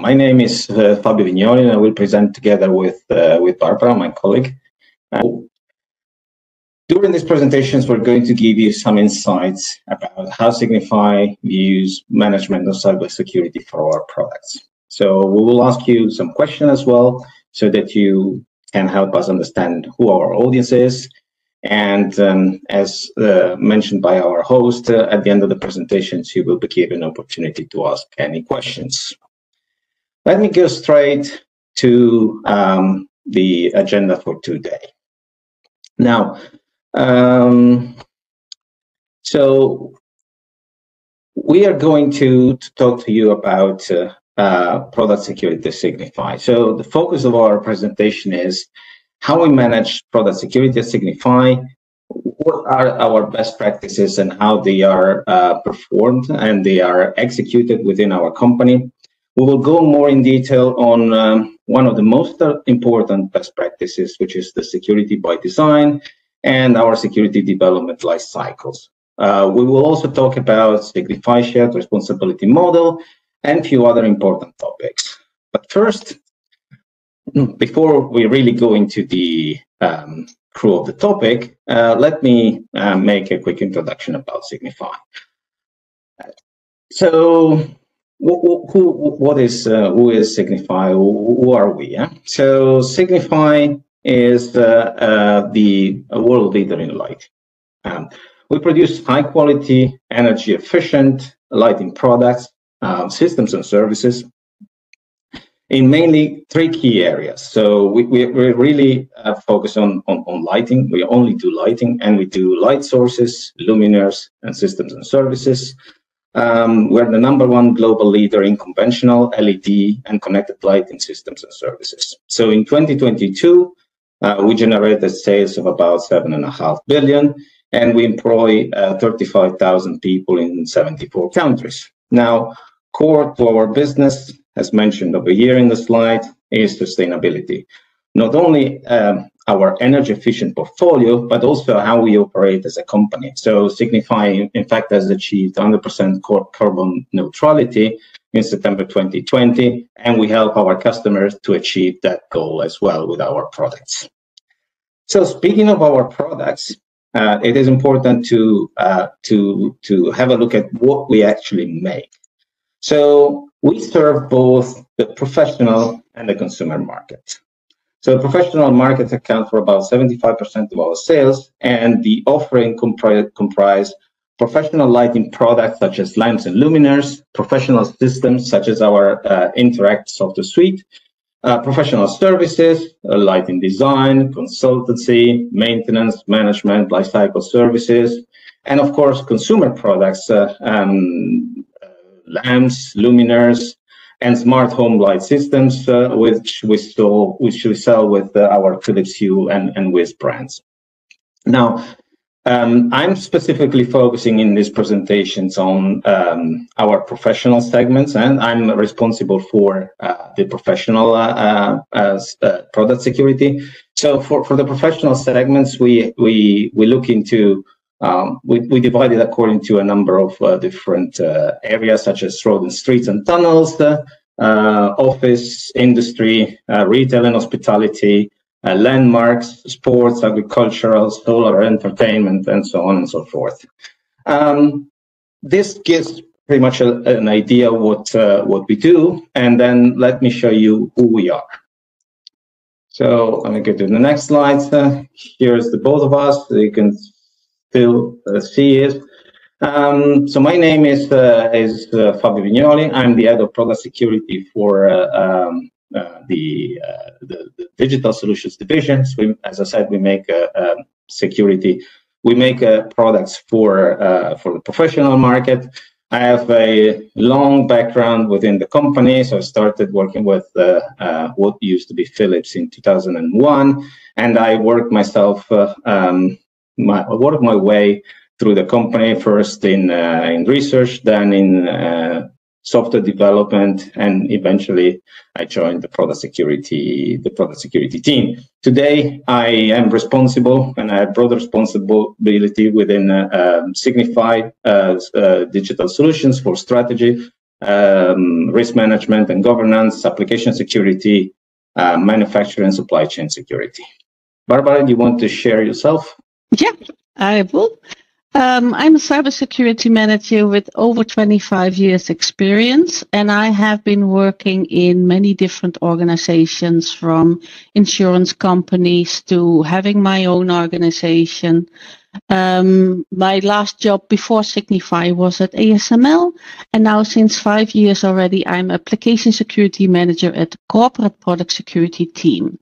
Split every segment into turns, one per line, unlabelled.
My name is uh, Fabio Vignoli, and I will present together with uh, with Barbara, my colleague. Uh, during these presentations, we're going to give you some insights about how Signify views management of cybersecurity for our products. So we will ask you some questions as well, so that you can help us understand who our audience is. And um, as uh, mentioned by our host, uh, at the end of the presentations, you will be given an opportunity to ask any questions. Let me go straight to um, the agenda for today. Now, um, so we are going to, to, talk to you about uh, uh, product security Signify. So the focus of our presentation is how we manage product security at Signify, what are our best practices and how they are uh, performed and they are executed within our company. We will go more in detail on um, one of the most important best practices, which is the security by design and our security development life cycles. Uh, we will also talk about Signify shared responsibility model and few other important topics. But first, before we really go into the um, crew of the topic, uh, let me uh, make a quick introduction about Signify. So who, who, what is uh, who is Signify? Who, are we? Yeah? So Signify is uh, uh, the world leader in light. Um, we produce high quality, energy efficient lighting products, uh, systems and services in mainly three key areas. So we, we, we really uh, focus on, on, on lighting. We only do lighting and we do light sources, luminaires, and systems and services. Um, we're the number one global leader in conventional LED and connected lighting systems and services. So in 2022, uh, we generated sales of about seven and a half billion, and we employ uh, 35,000 people in 74 countries. Now, core to our business, as mentioned over here in the slide, is sustainability. Not only um, our energy efficient portfolio, but also how we operate as a company. So Signify, in fact, has achieved 100% carbon neutrality in September 2020, and we help our customers to achieve that goal as well with our products. So speaking of our products, uh, it is important to, uh, to, to have a look at what we actually make. So we serve both the professional and the consumer market. So professional markets account for about 75% of our sales, and the offering compri comprise professional lighting products such as lamps and luminaires, professional systems such as our uh, Interact software suite, uh, professional services, uh, lighting design, consultancy, maintenance, management, lifecycle services, and of course, consumer products, uh, um, lamps, luminaires, and smart home light systems, uh, which we sell, which we sell with uh, our Philips Hue and, and Wiz brands. Now, um, I'm specifically focusing in these presentations on um, our professional segments, and I'm responsible for uh, the professional uh, uh, uh, product security. So, for, for the professional segments, we we we look into um, we, we divide it according to a number of uh, different uh, areas, such as road and streets and tunnels, uh, office, industry, uh, retail and hospitality, uh, landmarks, sports, agricultural, solar, entertainment, and so on and so forth. Um, this gives pretty much a, an idea what uh, what we do, and then let me show you who we are. So let me go to the next slide. here's the both of us. You can still uh, it. Um, so my name is uh, is uh, Fabio Vignoli. I'm the head of product security for uh, um, uh, the, uh, the, the digital solutions division. So we, as I said, we make um, security. We make products for for the professional market. I have a long background within the company, so I started working with what used to be Philips in 2001, and I worked myself um, my work my way through the company first in uh, in research, then in uh, software development, and eventually I joined the product security the product security team. Today I am responsible and I have broad responsibility within uh, um, Signify uh, uh, Digital Solutions for strategy, um, risk management and governance, application security, uh, manufacturing and supply chain security. Barbara, do you want to share yourself?
Yeah, I will. Um, I'm a cybersecurity manager with over 25 years experience, and I have been working in many different organizations from insurance companies to having my own organization. Um, my last job before Signify was at ASML, and now since five years already, I'm application security manager at the corporate product security team.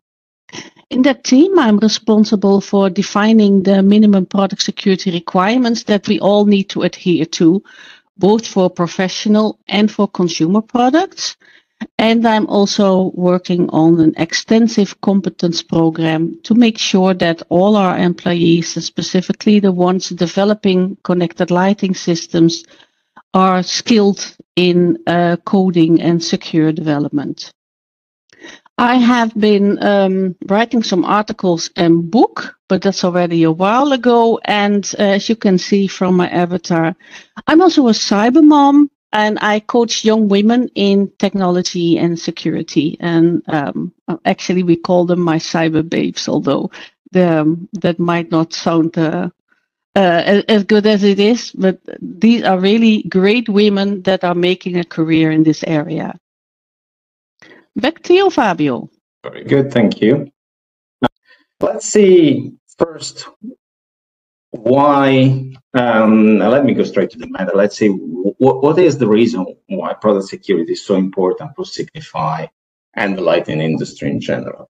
In that team, I'm responsible for defining the minimum product security requirements that we all need to adhere to, both for professional and for consumer products. And I'm also working on an extensive competence program to make sure that all our employees, and specifically the ones developing connected lighting systems, are skilled in uh, coding and secure development. I have been um, writing some articles and book, but that's already a while ago. And uh, as you can see from my avatar, I'm also a cyber mom and I coach young women in technology and security. And um, actually, we call them my cyber babes, although the, um, that might not sound uh, uh, as good as it is. But these are really great women that are making a career in this area. Back to you, Fabio.
Very good, thank you. Let's see first why. Um, let me go straight to the matter. Let's see what, is the reason why product security is so important for Signify and the lighting industry in general.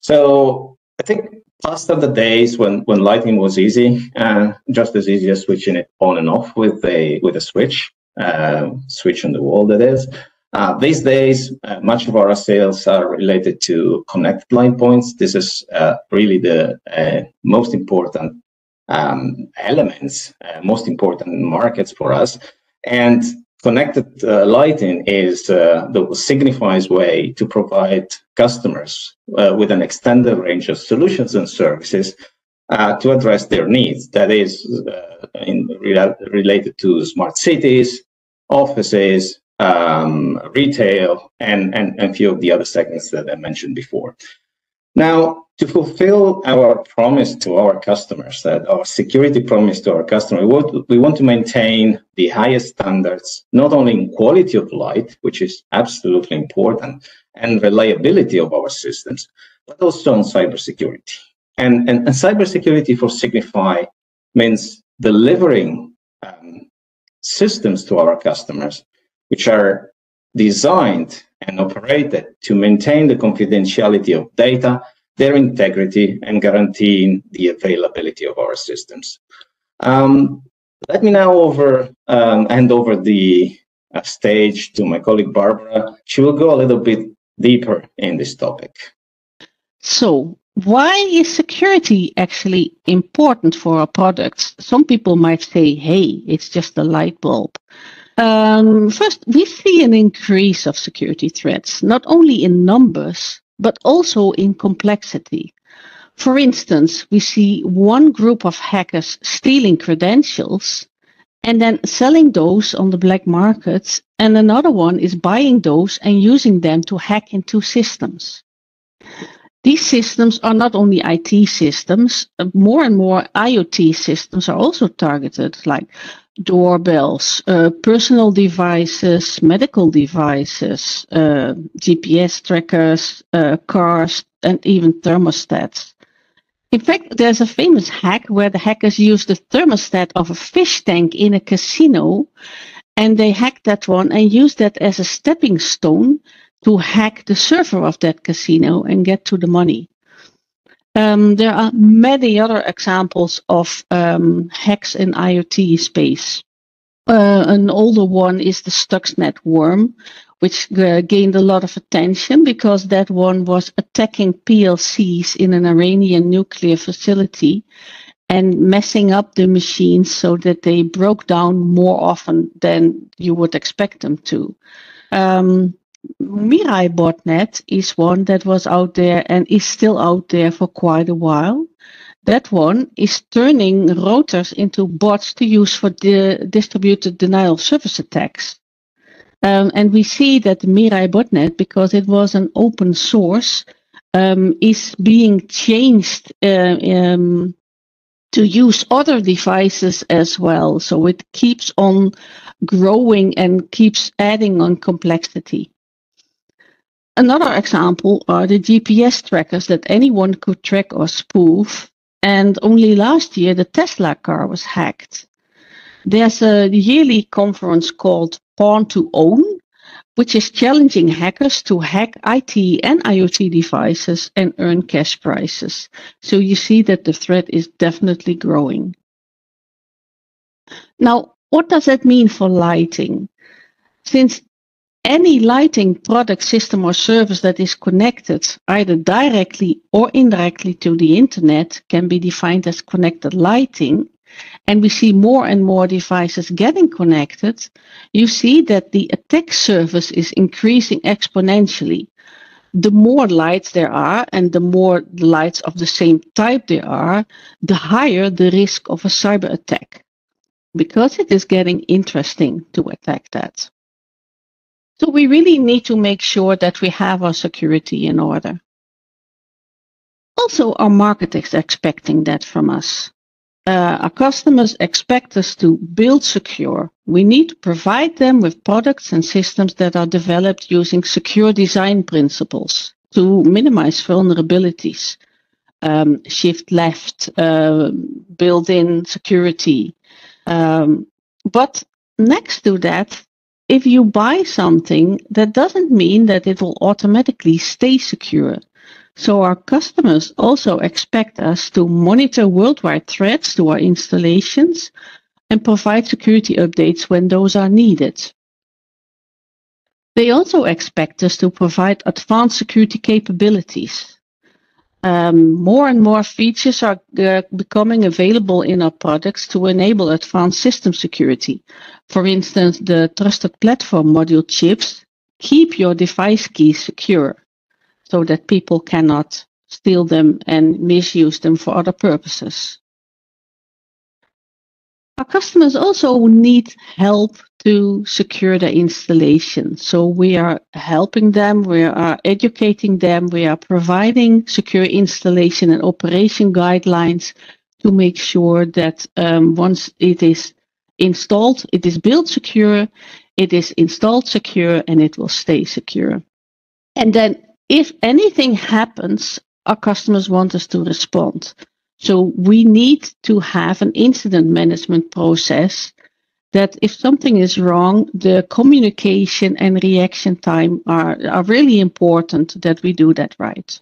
So I think past are the days when when lighting was easy, uh, just as easy as switching it on and off with a with a switch, uh, switch on the wall that is. Uh, these days, uh, much of our sales are related to connected line points. This is uh, really the uh, most important um, elements, uh, most important markets for us. And connected uh, lighting is the signifies way to provide customers with an extended range of solutions and services to address their needs. That is in, related to smart cities, offices, um, retail, and, and, and a few of the other segments that I mentioned before. Now, to fulfill our promise to our customers, that our security promise to our customers, we want, to maintain the highest standards, not only in quality of light, which is absolutely important, and reliability of our systems, but also on cybersecurity. And, and, and cybersecurity for Signify means delivering um, systems to our customers which are designed and operated to maintain the confidentiality of data, their integrity, and guaranteeing the availability of our systems. Um, let me now over um, hand over the uh, stage to my colleague Barbara. She will go a little bit deeper in this topic.
So, why is security actually important for our products? Some people might say, hey, it's just a light bulb. Um, first, we see an increase of security threats, not only in numbers, but also in complexity. For instance, we see one group of hackers stealing credentials and then selling those on the black markets, and another one is buying those and using them to hack into systems. These systems are not only IT systems, uh, more and more IoT systems are also targeted, like doorbells, uh, personal devices, medical devices, uh, GPS trackers, uh, cars, and even thermostats. In fact, there's a famous hack where the hackers used the thermostat of a fish tank in a casino, and they hacked that one and used that as a stepping stone to hack the server of that casino and get to the money. Um, there are many other examples of um, hacks in IoT space. Uh, an older one is the Stuxnet worm, which uh, gained a lot of attention because that one was attacking PLCs in an Iranian nuclear facility and messing up the machines so that they broke down more often than you would expect them to. Um, Mirai botnet is one that was out there and is still out there for quite a while. That one is turning routers into bots to use for the distributed denial of service attacks. Um, and we see that Mirai botnet, because it was an open source, um, is being changed uh, um, to use other devices as well. So it keeps on growing and keeps adding on complexity. Another example are the GPS trackers that anyone could track or spoof. And only last year, the Tesla car was hacked. There's a yearly conference called Pwn2Own, which is challenging hackers to hack IT and IoT devices and earn cash prizes. So you see that the threat is definitely growing. Now, what does that mean for lighting? Since any lighting product, system, or service that is connected either directly or indirectly to the internet can be defined as connected lighting, and we see more and more devices getting connected, you see that the attack surface is increasing exponentially. The more lights there are and the more lights of the same type there are, the higher the risk of a cyber attack because it is getting interesting to attack that. So we really need to make sure that we have our security in order. Also, our market is expecting that from us uh, our customers expect us to build secure. We need to provide them with products and systems that are developed using secure design principles to minimize vulnerabilities, um, shift left, uh, build in security. Um, but next to that, if you buy something, that doesn't mean that it will automatically stay secure. So our customers also expect us to monitor worldwide threats to our installations and provide security updates when those are needed. They also expect us to provide advanced security capabilities. Um, more and more features are uh, becoming available in our products to enable advanced system security. For instance, the Trusted Platform module chips keep your device keys secure so that people cannot steal them and misuse them for other purposes. Our customers also need help to secure the installation. So we are helping them, we are educating them, we are providing secure installation and operation guidelines to make sure that um, once it is installed, it is built secure, it is installed secure, and it will stay secure. And then if anything happens, our customers want us to respond. So we need to have an incident management process that if something is wrong, the communication and reaction time are, are really important that we do that right.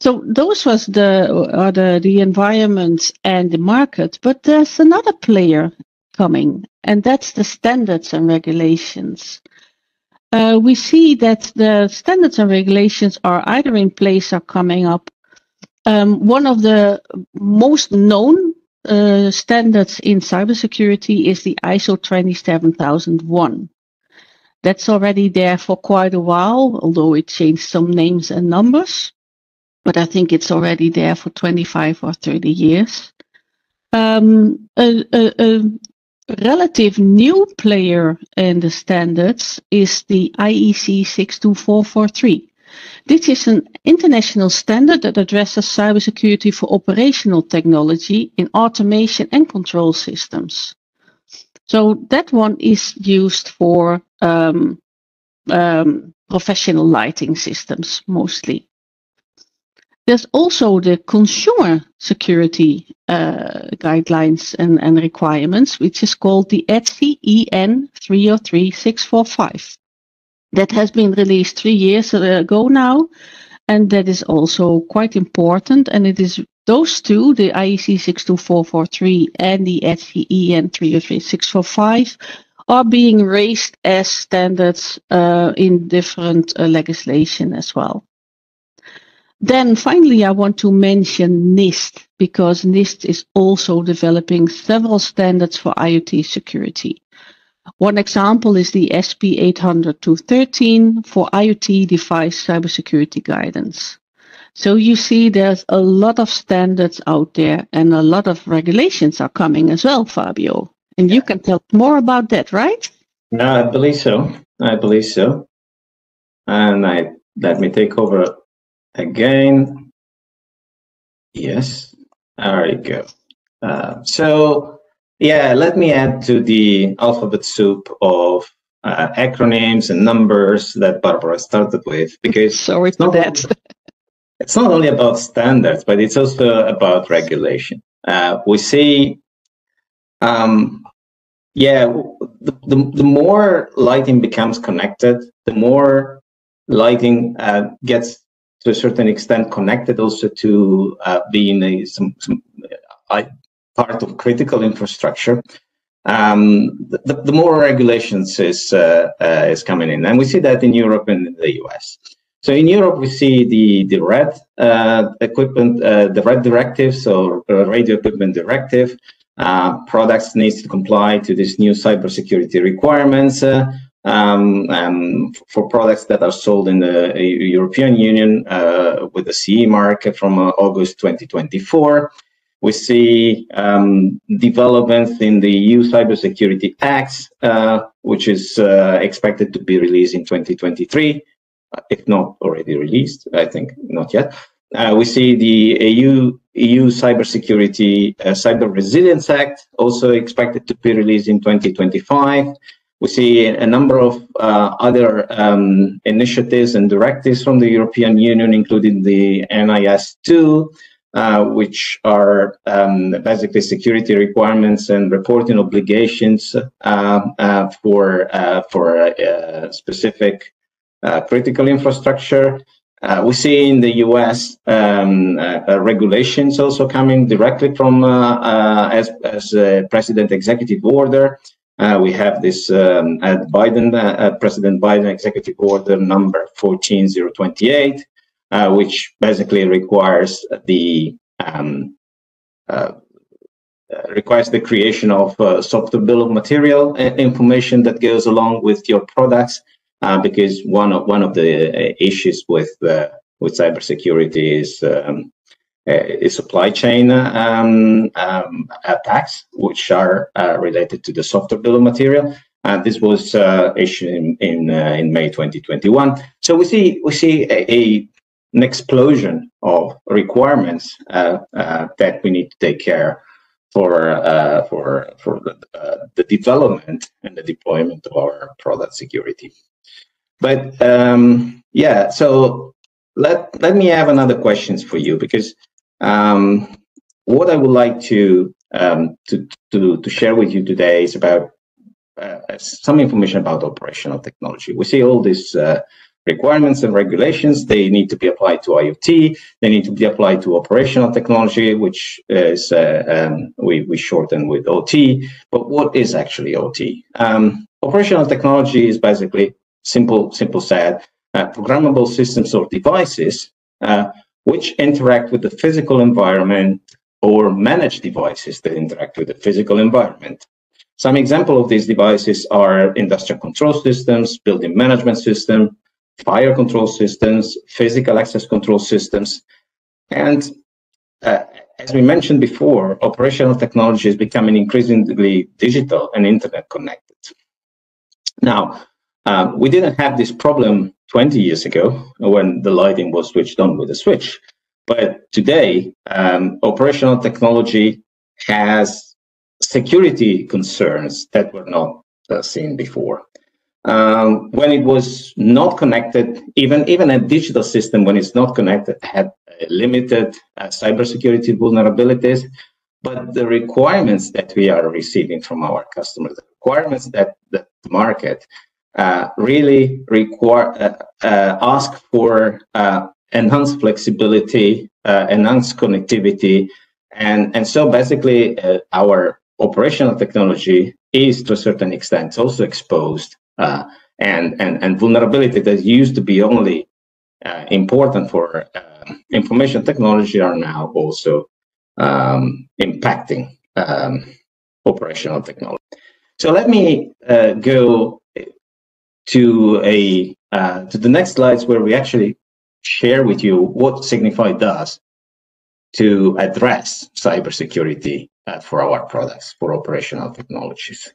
So those was the are the, the environment and the market, but there's another player coming, and that's the standards and regulations uh, we see that the standards and regulations are either in place or coming up. Um, one of the most known uh, standards in cybersecurity is the ISO 27001. That's already there for quite a while, although it changed some names and numbers. But I think it's already there for 25 or 30 years. Um, a, a, a, relative new player in the standards is the IEC 62443. This is an international standard that addresses cybersecurity for operational technology in automation and control systems. So that one is used for um, um, professional lighting systems mostly. There's also the consumer security uh, guidelines and, and requirements, which is called the ETSI EN 303645. That has been released three years ago now, and that is also quite important. And it is those two, the IEC 62443 and the ETSI EN 303645, are being raised as standards uh, in different uh, legislation as well. Then finally, I want to mention NIST because NIST is also developing several standards for IoT security. One example is the SP 800-213 for IoT device cybersecurity guidance. So you see there's a lot of standards out there and a lot of regulations are coming as well, Fabio. And you can tell more about that, right?
No, I believe so. I believe so. And I let me take over again. Yes, there you go. Uh, so yeah, let me add to the alphabet soup of uh, acronyms and numbers that Barbara started with because
sorry for that.
it's not only about standards, but it's also about regulation. Uh, we see, um, yeah, the, the, the, more lighting becomes connected, the more lighting uh, gets to a certain extent connected also to uh, being a, some, some uh, part of critical infrastructure. Um, the, the, more regulations is uh, uh, is coming in, and we see that in Europe and in the US. So in Europe, we see the the red uh, equipment, uh, the red directive, so radio equipment directive. Uh, products needs to comply to these new cybersecurity requirements uh, um, um, for products that are sold in the uh, European Union uh, with the CE mark from August 2024. We see um, developments in the EU Cybersecurity Act, which is expected to be released in 2023 if not already released. I think not yet. Uh, we see the EU EU Cybersecurity uh, Cyber Resilience Act also expected to be released in 2025. We see a number of uh, other um, initiatives and directives from the European Union, including the NIS2, uh, which are um, basically security requirements and reporting obligations uh, uh, for for specific uh, critical infrastructure. Uh, we see in the US um, uh, regulations also coming directly from as, as a president executive order. we have this um, Biden, President Biden executive order number 14028, which basically requires the um, uh, requires the creation of uh, software bill of material information that goes along with your products uh, because one of one of the uh, issues with uh, with cybersecurity is um, uh, is supply chain um, um, attacks, which are uh, related to the software bill of material. And this was issued in in, in, May 2021. So we see we see a, a an explosion of requirements that we need to take care for uh, for for the, uh, the, development and the deployment of our product security. But um, yeah, so let let me have another questions for you because um, what I would like to um, to to to share with you today is about uh, some information about operational technology. We see all these uh, requirements and regulations. They need to be applied to IoT. They need to be applied to operational technology, which is uh, um, we we shorten with OT. But what is actually OT? Um, operational technology is basically simple, simple said, uh, programmable systems or devices uh, which interact with the physical environment or manage devices that interact with the physical environment. Some example of these devices are industrial control systems, building management system, fire control systems, physical access control systems. And uh, as we mentioned before, operational technology is becoming increasingly digital and internet connected. Now, um, we didn't have this problem 20 years ago when the lighting was switched on with a switch. But today, um, operational technology has security concerns that were not uh, seen before. Um, when it was not connected, even, even a digital system, when it's not connected, had limited uh, cybersecurity vulnerabilities. But the requirements that we are receiving from our customers, the requirements that, the market uh, really require uh, uh, ask for enhanced flexibility, enhanced connectivity, and and so basically our operational technology is to a certain extent also exposed uh, and, and, and vulnerability that used to be only uh, important for uh, information technology are now also um, impacting um, operational technology. So let me go to a uh, to the next slides where we actually share with you what Signify does to address cybersecurity uh, for our products, for operational technologies.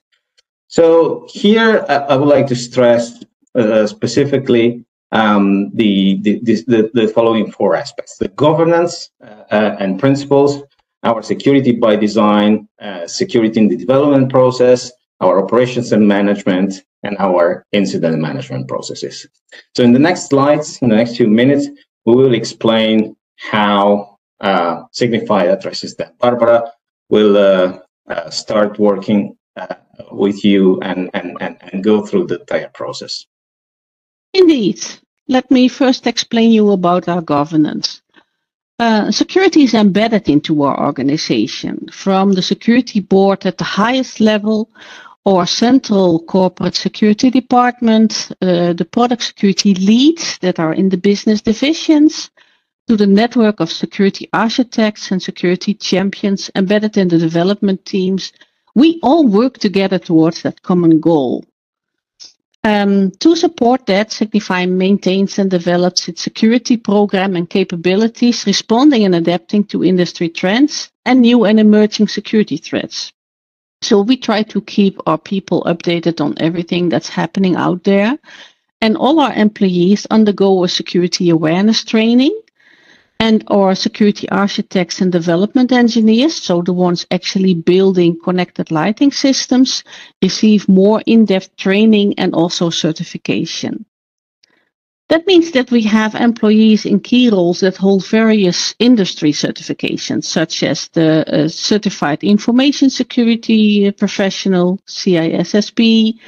So here I, I would like to stress uh, specifically um, the, the, the, the, following four aspects. The governance uh, and principles, our security by design, uh, security in the development process, our operations and management, and our incident management processes. So in the next slides, in the next few minutes, we will explain how uh, Signify addresses that. Barbara will uh, uh, start working uh, with you and, and, and, and go through the entire process.
Indeed. Let me first explain you about our governance. Uh, security is embedded into our organization from the security board at the highest level or central corporate security department, uh, the product security leads that are in the business divisions, to the network of security architects and security champions embedded in the development teams. We all work together towards that common goal. Um, to support that, Signify maintains and develops its security program and capabilities, responding and adapting to industry trends and new and emerging security threats. So we try to keep our people updated on everything that's happening out there. And all our employees undergo a security awareness training. And our security architects and development engineers, so the ones actually building connected lighting systems, receive more in depth training and also certification. That means that we have employees in key roles that hold various industry certifications, such as the uh, Certified Information Security Professional, CISSP,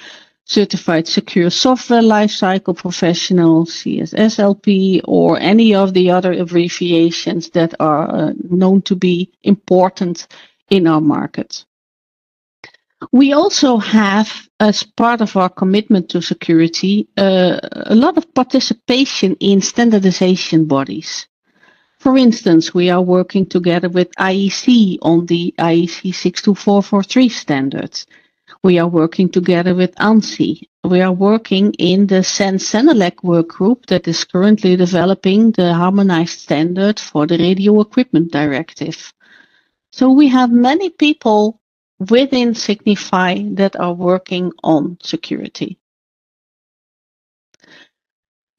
Certified Secure Software Lifecycle Professional, CSSLP, or any of the other abbreviations that are uh, known to be important in our market. We also have, as part of our commitment to security, uh, a lot of participation in standardization bodies. For instance, we are working together with IEC on the IEC 62443 standards. We are working together with ANSI. We are working in the CEN-CENELEC work group that is currently developing the harmonized standard for the radio equipment directive. So we have many people within Signify that are working on security.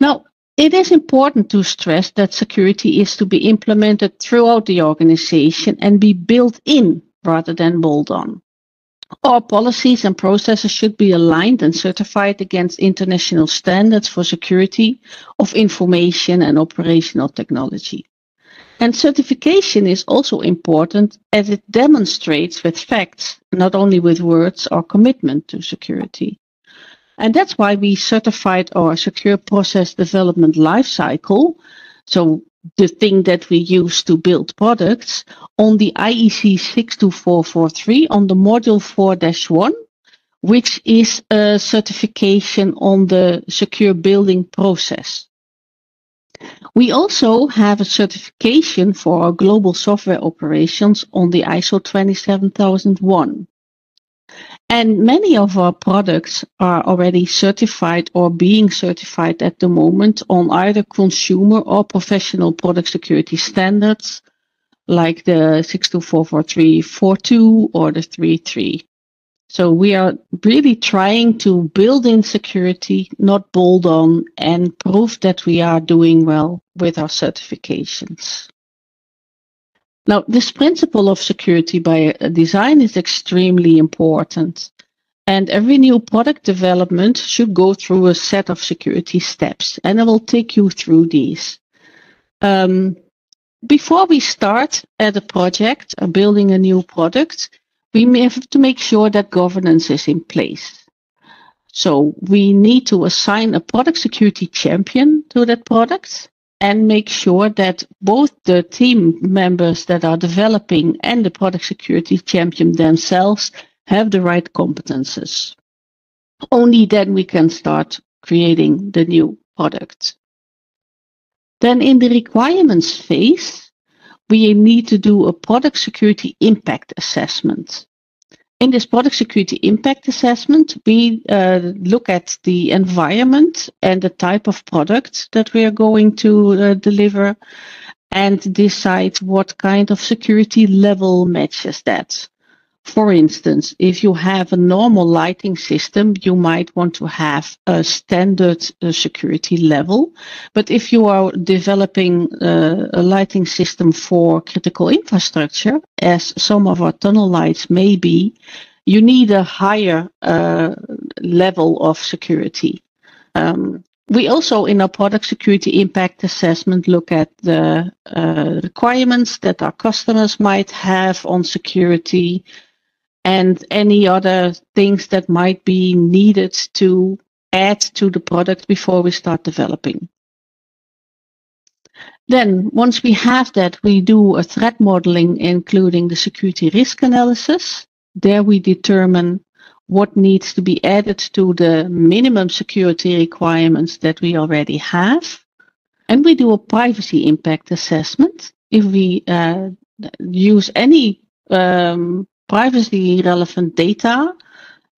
Now, it is important to stress that security is to be implemented throughout the organization and be built in rather than bolt on. Our policies and processes should be aligned and certified against international standards for security of information and operational technology. And certification is also important as it demonstrates with facts, not only with words, our commitment to security. And that's why we certified our secure process development lifecycle. So the thing that we use to build products on the IEC 62443 on the module 4-1, which is a certification on the secure building process. We also have a certification for our global software operations on the ISO 27001. And many of our products are already certified or being certified at the moment on either consumer or professional product security standards like the 6244342 or the 33. So we are really trying to build in security, not bolt on, and prove that we are doing well with our certifications. Now, this principle of security by design is extremely important. And every new product development should go through a set of security steps. And I will take you through these. Um, before we start at a project or building a new product, we have to make sure that governance is in place. So we need to assign a product security champion to that product and make sure that both the team members that are developing and the product security champion themselves have the right competences. Only then we can start creating the new product. Then in the requirements phase, we need to do a product security impact assessment. In this product security impact assessment, we uh, look at the environment and the type of product that we are going to uh, deliver and decide what kind of security level matches that. For instance, if you have a normal lighting system, you might want to have a standard uh, security level. But if you are developing uh, a lighting system for critical infrastructure, as some of our tunnel lights may be, you need a higher uh, level of security. Um, we also, in our product security impact assessment, look at the uh, requirements that our customers might have on security, and any other things that might be needed to add to the product before we start developing. Then, once we have that, we do a threat modeling, including the security risk analysis. There we determine what needs to be added to the minimum security requirements that we already have. And we do a privacy impact assessment. If we uh, use any um, privacy relevant data,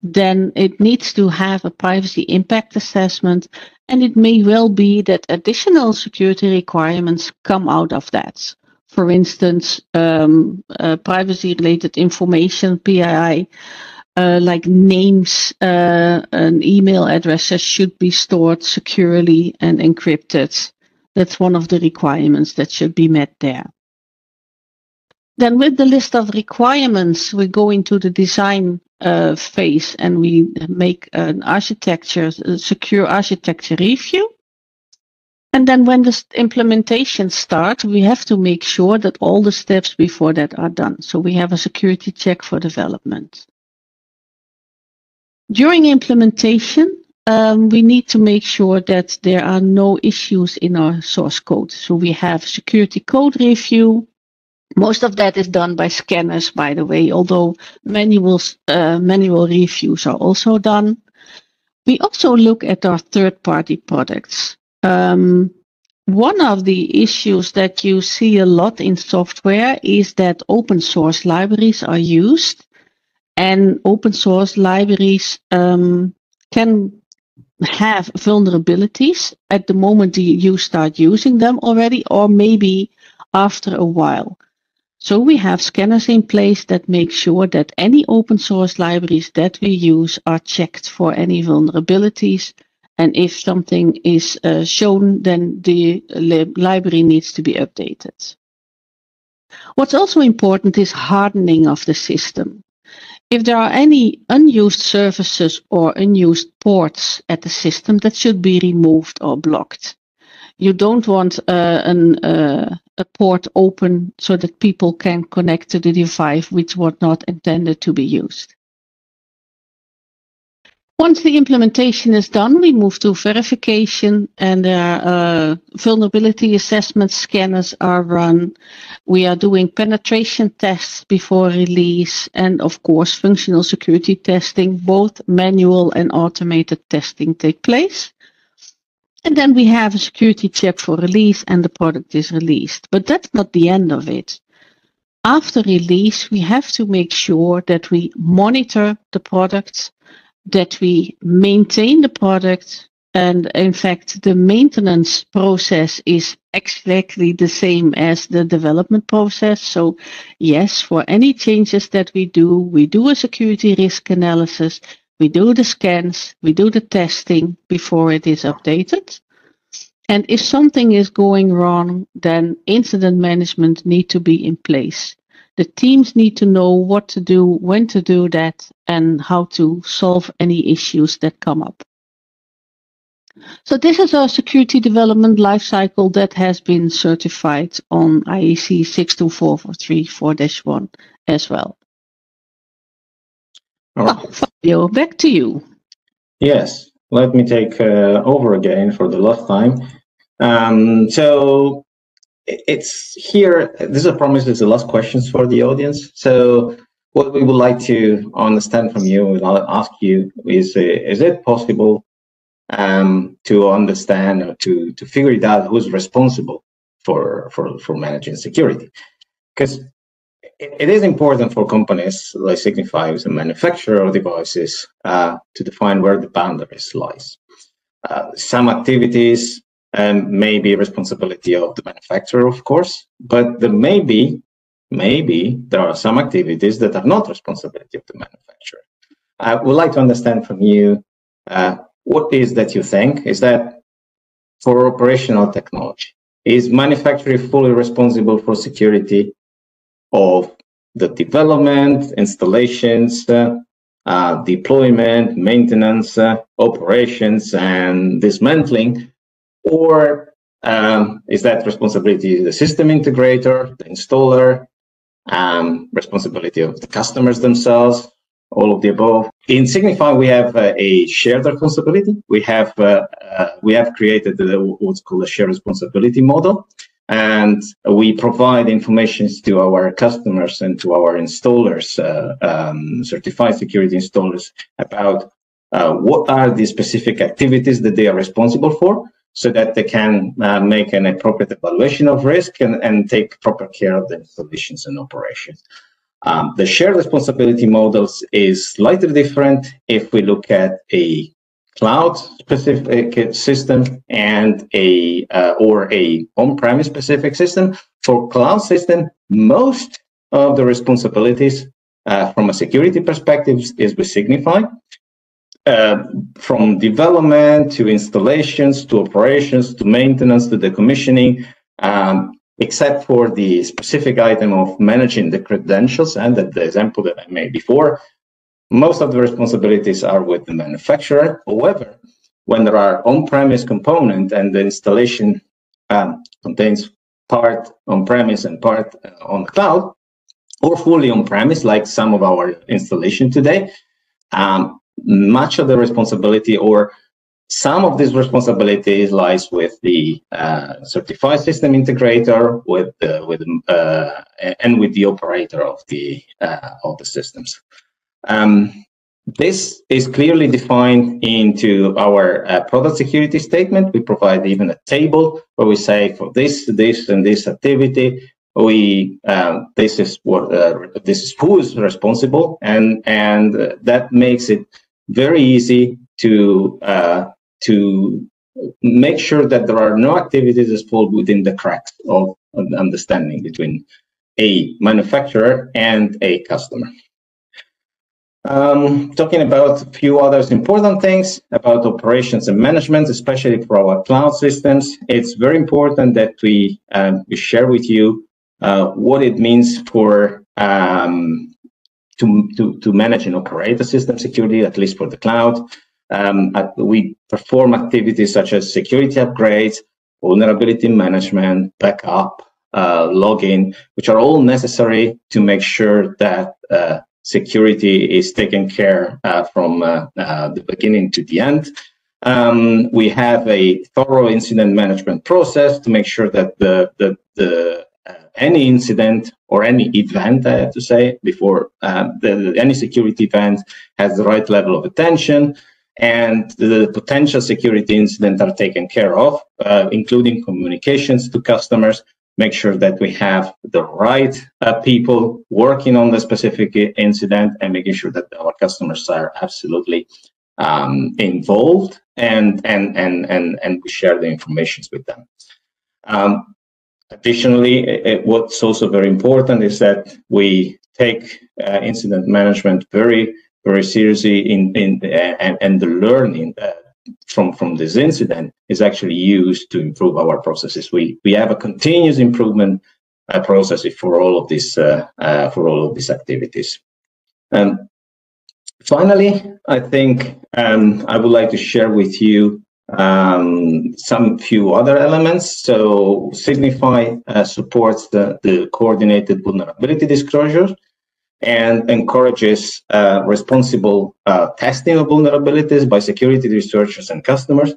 then it needs to have a privacy impact assessment. And it may well be that additional security requirements come out of that. For instance, um, uh, privacy related information, PII, uh, like names uh, and email addresses should be stored securely and encrypted. That's one of the requirements that should be met there. Then with the list of requirements, we go into the design uh, phase and we make an architecture, a secure architecture review. And then when the implementation starts, we have to make sure that all the steps before that are done. So we have a security check for development. During implementation, um, we need to make sure that there are no issues in our source code. So we have security code review, most of that is done by scanners, by the way, although manual, uh, manual reviews are also done. We also look at our third party products. Um, one of the issues that you see a lot in software is that open source libraries are used, and open source libraries um, can have vulnerabilities at the moment you start using them already, or maybe after a while. So we have scanners in place that make sure that any open source libraries that we use are checked for any vulnerabilities. And if something is uh, shown, then the li library needs to be updated. What's also important is hardening of the system. If there are any unused services or unused ports at the system, that should be removed or blocked. You don't want uh, an, uh, a port open so that people can connect to the device which was not intended to be used. Once the implementation is done, we move to verification and uh, vulnerability assessment scanners are run. We are doing penetration tests before release and of course functional security testing, both manual and automated testing take place. And then we have a security check for release and the product is released. But that's not the end of it. After release, we have to make sure that we monitor the product, that we maintain the product, and in fact, the maintenance process is exactly the same as the development process. So yes, for any changes that we do, we do a security risk analysis. We do the scans, we do the testing before it is updated. And if something is going wrong, then incident management need to be in place. The teams need to know what to do, when to do that, and how to solve any issues that come up. So this is our security development lifecycle that has been certified on IEC 62443 4-1 as well. Oh, back to you.
Yes, let me take uh, over again for the last time. Um, so it's here. This is a promise. It's the last questions for the audience. So what we would like to understand from you, and I'll ask you, is uh, is it possible um, to understand or to to figure it out who's responsible for for for managing security? Because it is important for companies like Signify, who's a manufacturer of devices, uh, to define where the boundaries lies. Uh, some activities um, may be responsibility of the manufacturer, of course, but there may be maybe there are some activities that are not responsibility of the manufacturer. I would like to understand from you uh, what is that you think is that for operational technology is manufacturer fully responsible for security of the development, installations, uh, deployment, maintenance, uh, operations, and dismantling, or um, is that responsibility the system integrator, the installer, um, responsibility of the customers themselves, all of the above. In Signify, we have uh, a shared responsibility. We have uh, uh, we have created what's called a shared responsibility model, and we provide information to our customers and to our installers, uh, um, certified security installers, about uh, what are the specific activities that they are responsible for, so that they can uh, make an appropriate evaluation of risk and, and take proper care of the installations and operations. Um, the shared responsibility models is slightly different if we look at a cloud specific system and a uh, or a on-premise specific system. For cloud system, most of the responsibilities uh, from a security perspective is with Signify. Uh, from development to installations to operations to maintenance to decommissioning, um, except for the specific item of managing the credentials and the, the example that I made before, most of the responsibilities are with the manufacturer. However, when there are on-premise component and the installation um, contains part on-premise and part uh, on the cloud, or fully on-premise, like some of our installation today, um, much of the responsibility or some of these responsibilities lies with the uh, certified system integrator, with uh, with and with the operator of the uh, of the systems. Um, this is clearly defined into our uh, product security statement. We provide even a table where we say for this, this, and this activity, we uh, this is what this is who is responsible, and and that makes it very easy to to make sure that there are no activities that fall within the cracks of understanding between a manufacturer and a customer. Um, talking about a few other important things about operations and management, especially for our cloud systems, it's very important that we, um, we share with you uh, what it means for um, to, to, to manage and operate the system security, at least for the cloud. Um, we perform activities such as security upgrades, vulnerability management, backup, uh, login, which are all necessary to make sure that uh, security is taken care uh, from uh, uh, the beginning to the end. Um, we have a thorough incident management process to make sure that the, the, the uh, any incident or any event, I have to say, before the, any security event has the right level of attention and the potential security incidents are taken care of, uh, including communications to customers, make sure that we have the right uh, people working on the specific incident and making sure that our customers are absolutely um, involved and, and, and, and, and we share the information with them. Um, additionally, it, what's also very important is that we take uh, incident management very very seriously in, in and, and the learning uh, from from this incident is actually used to improve our processes. We we have a continuous improvement uh, process for all of these uh, uh, for all of these activities. And finally, I think um, I would like to share with you um, some few other elements. So Signify uh, supports the, the coordinated vulnerability disclosures and encourages uh, responsible uh, testing of vulnerabilities by security researchers and customers.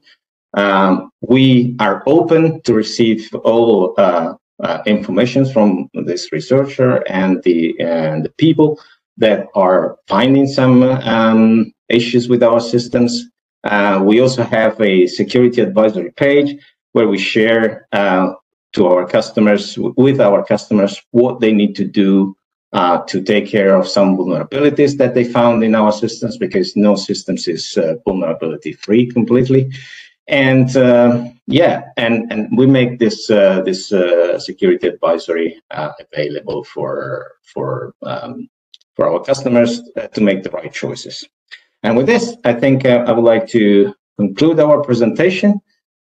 Um, we are open to receive all uh, uh information from this researcher and the and the people that are finding some um, issues with our systems. Uh, we also have a security advisory page where we share uh, to our customers with our customers what they need to do uh, to take care of some vulnerabilities that they found in our systems because no systems is uh, vulnerability free completely. And uh, yeah, and and we make this uh, this uh, security advisory uh, available for for um, for our customers to make the right choices. And with this, I think I would like to conclude our presentation.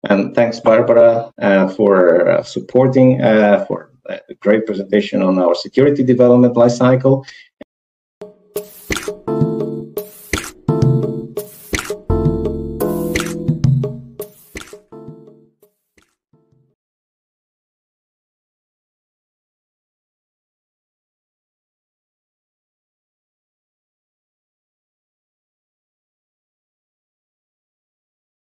And thanks, Barbara, for supporting for a great presentation on our security development lifecycle.